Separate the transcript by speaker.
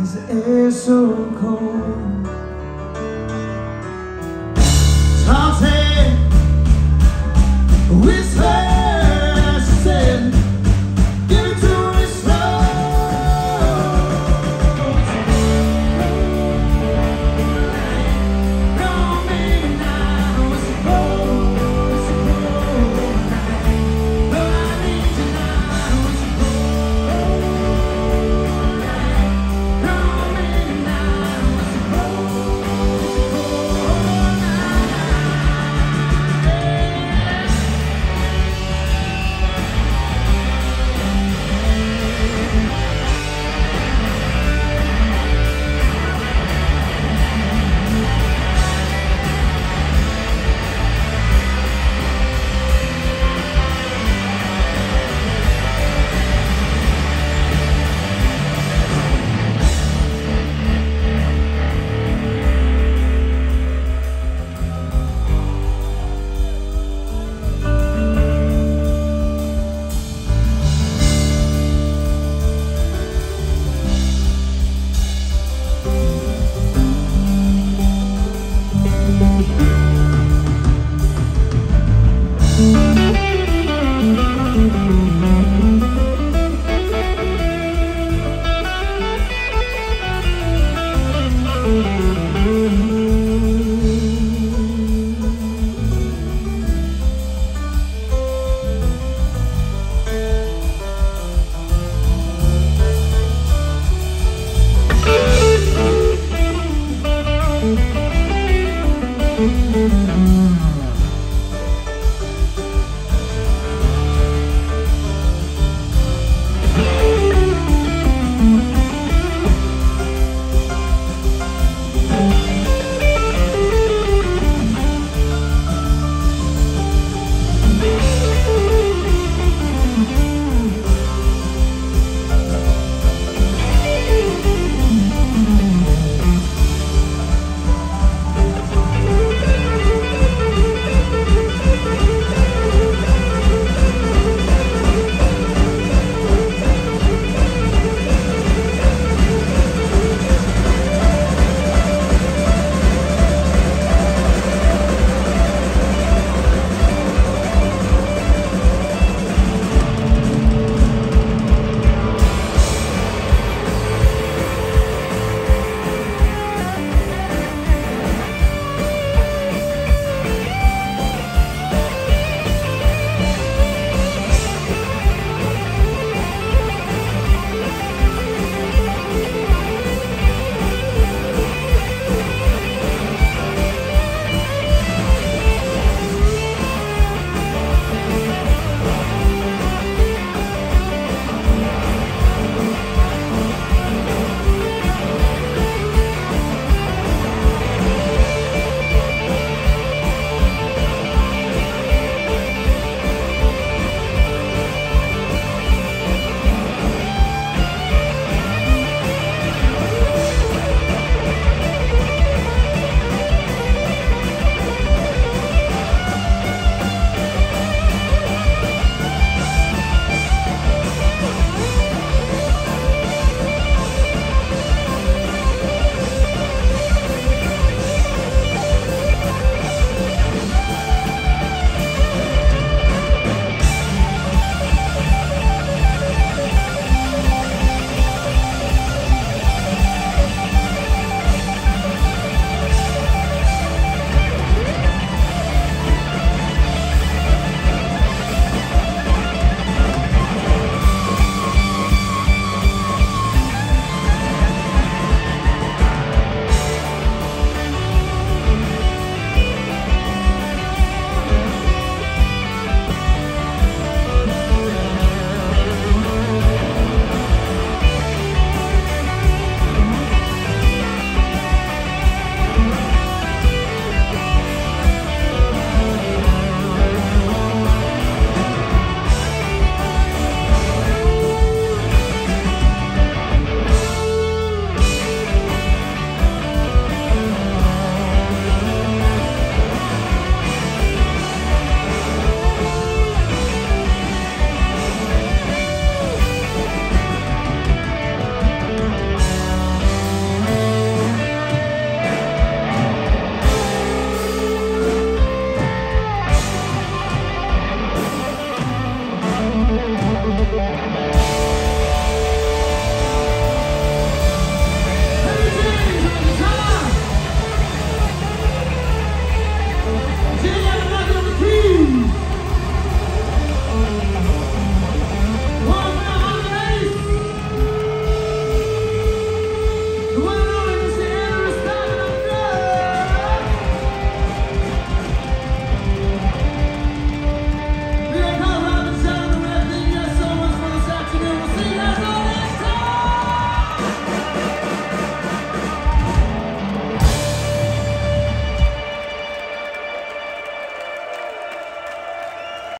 Speaker 1: The air's so cold. Said Whisper